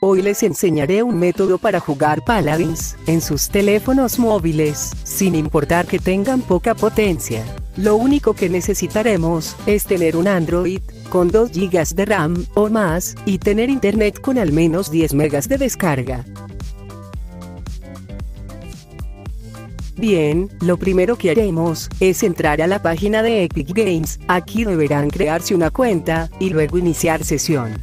Hoy les enseñaré un método para jugar Paladins, en sus teléfonos móviles, sin importar que tengan poca potencia. Lo único que necesitaremos, es tener un Android, con 2 GB de RAM, o más, y tener internet con al menos 10 MB de descarga. Bien, lo primero que haremos, es entrar a la página de Epic Games, aquí deberán crearse una cuenta, y luego iniciar sesión.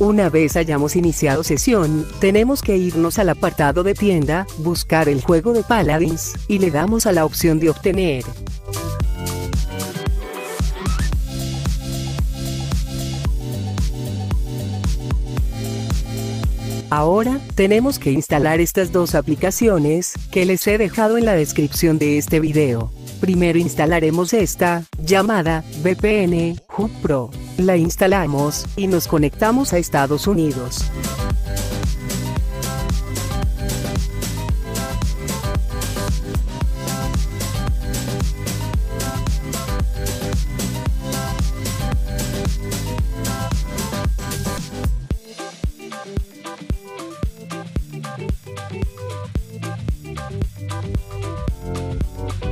Una vez hayamos iniciado sesión, tenemos que irnos al apartado de tienda, buscar el juego de Paladins, y le damos a la opción de obtener. Ahora, tenemos que instalar estas dos aplicaciones, que les he dejado en la descripción de este video. Primero instalaremos esta, llamada VPN Hub Pro. La instalamos y nos conectamos a Estados Unidos.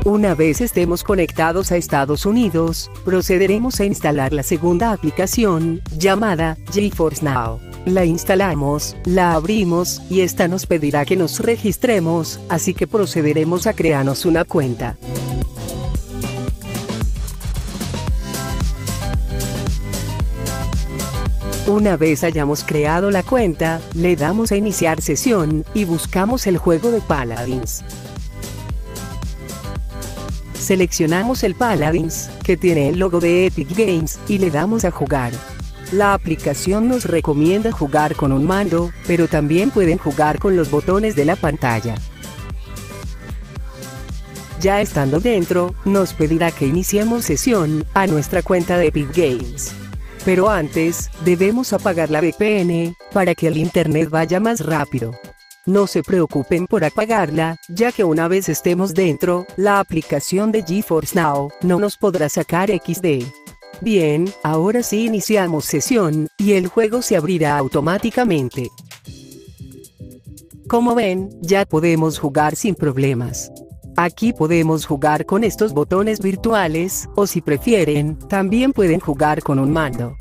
Una vez estemos conectados a Estados Unidos, procederemos a instalar la segunda aplicación, llamada GeForce Now. La instalamos, la abrimos, y esta nos pedirá que nos registremos, así que procederemos a crearnos una cuenta. Una vez hayamos creado la cuenta, le damos a iniciar sesión, y buscamos el juego de Paladins. Seleccionamos el Paladins, que tiene el logo de Epic Games, y le damos a jugar. La aplicación nos recomienda jugar con un mando, pero también pueden jugar con los botones de la pantalla. Ya estando dentro, nos pedirá que iniciemos sesión a nuestra cuenta de Epic Games. Pero antes, debemos apagar la VPN, para que el internet vaya más rápido. No se preocupen por apagarla, ya que una vez estemos dentro, la aplicación de GeForce Now no nos podrá sacar XD. Bien, ahora sí iniciamos sesión, y el juego se abrirá automáticamente. Como ven, ya podemos jugar sin problemas. Aquí podemos jugar con estos botones virtuales, o si prefieren, también pueden jugar con un mando.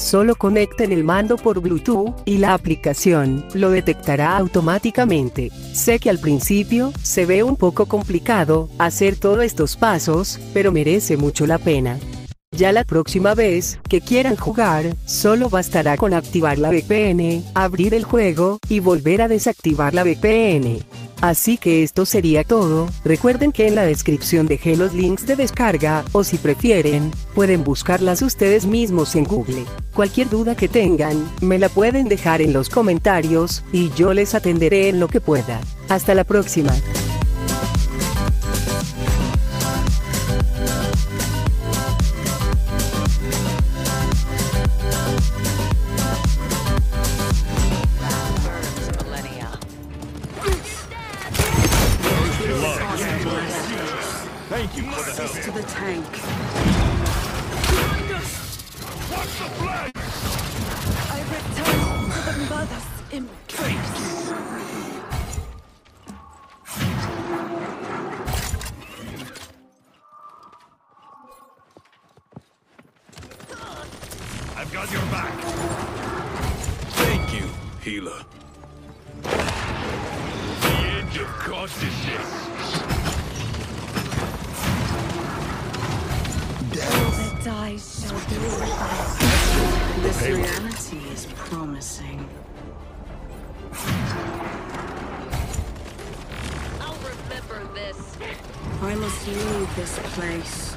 Solo conecten el mando por Bluetooth y la aplicación lo detectará automáticamente. Sé que al principio se ve un poco complicado hacer todos estos pasos, pero merece mucho la pena. Ya la próxima vez que quieran jugar, solo bastará con activar la VPN, abrir el juego y volver a desactivar la VPN. Así que esto sería todo, recuerden que en la descripción dejé los links de descarga, o si prefieren, pueden buscarlas ustedes mismos en Google. Cualquier duda que tengan, me la pueden dejar en los comentarios, y yo les atenderé en lo que pueda. Hasta la próxima. tank. Watch the flag! I return to the mother's embrace. I've got your back. Thank you, healer. The end of Caucasus. dies shall This reality is promising. I'll remember this. I must leave this place.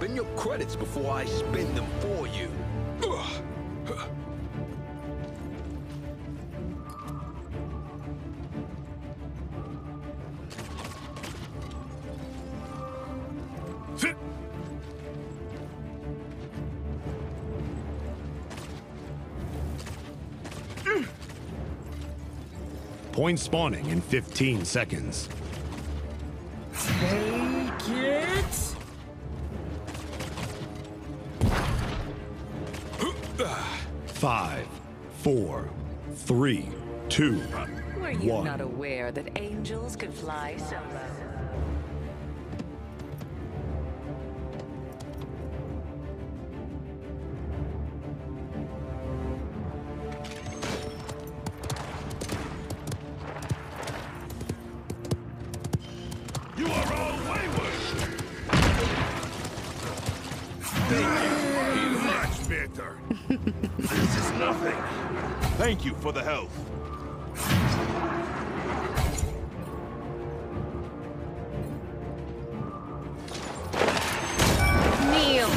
spend your credits before I spend them for you. Point spawning in 15 seconds. four, three, two, one. Were you not aware that angels could fly solo? Thank you. much this is nothing. Thank you for the health. Kneel.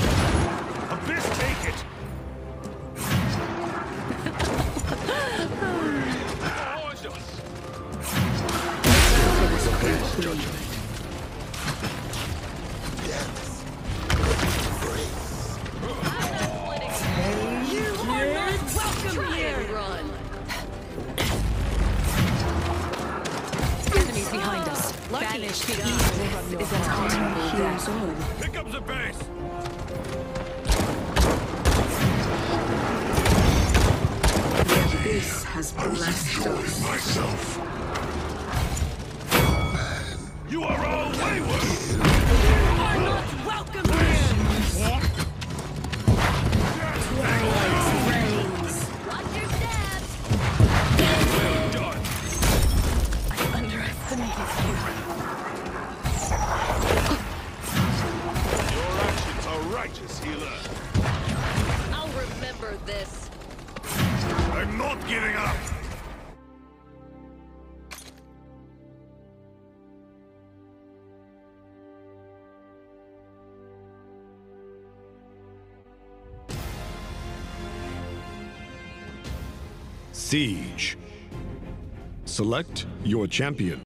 Abyss, take it! Judgment. Banish the This is an honorable Pick up the base. abyss has blessed us. myself. Man. You are all wayward. You are not welcome here. I underestimated you. Siege. Select your champion.